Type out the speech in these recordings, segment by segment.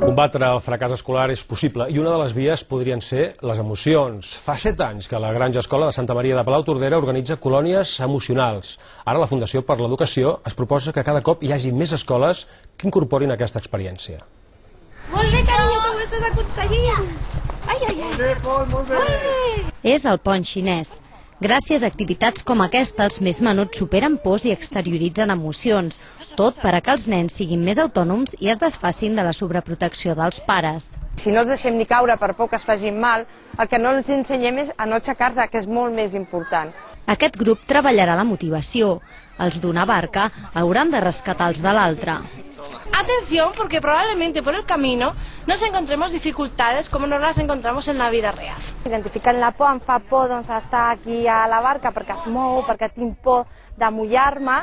Combatre el fracàs escolar és possible i una de les vies podrien ser les emocions. Fa set anys que la Granja Escola de Santa Maria de Palau Tordera organitza colònies emocionals. Ara la Fundació per l'Educació es proposa que cada cop hi hagi més escoles que incorporin aquesta experiència. Molt bé, carinyo, que ho estàs aconseguint. Ai, ai, ai. Molt bé, Pol, molt bé. Molt bé. És el pont xinès. Gràcies a activitats com aquesta, els més menuts superen pors i exterioritzen emocions, tot per a que els nens siguin més autònoms i es desfacin de la sobreprotecció dels pares. Si no els deixem ni caure per por que es facin mal, el que no els ensenyem és a no aixecar-se, que és molt més important. Aquest grup treballarà la motivació. Els d'una barca hauran de rescatar els de l'altra. Atención, porque probablemente por el camino nos encontremos dificultades como no las encontramos en la vida real. Identificant la por, em fa por doncs, estar aquí a la barca perquè es mou, perquè tinc por de mullar-me,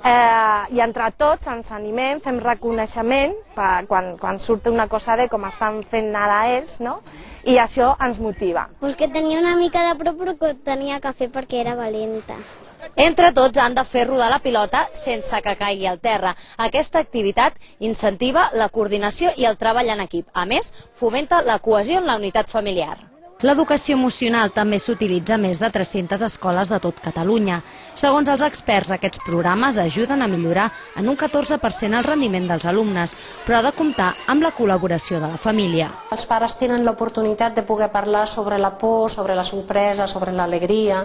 eh, i entre tots ens animem, fem reconeixement per, quan, quan surt una cosa bé com estan fent ara ells, no? i això ens motiva. Pues que tenia una mica de por però tenia que fer perquè era valenta. Entre tots han de fer rodar la pilota sense que caigui al terra. Aquesta activitat incentiva la coordinació i el treball en equip. A més, fomenta la cohesió en la unitat familiar. L'educació emocional també s'utilitza a més de 300 escoles de tot Catalunya. Segons els experts, aquests programes ajuden a millorar en un 14% el rendiment dels alumnes, però ha de comptar amb la col·laboració de la família. Els pares tenen l'oportunitat de poder parlar sobre la por, sobre la sorpresa, sobre l'alegria,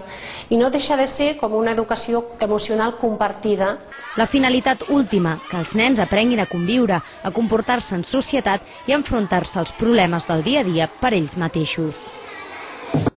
i no deixa de ser com una educació emocional compartida. La finalitat última, que els nens aprenguin a conviure, a comportar-se en societat i a enfrontar-se als problemes del dia a dia per ells mateixos.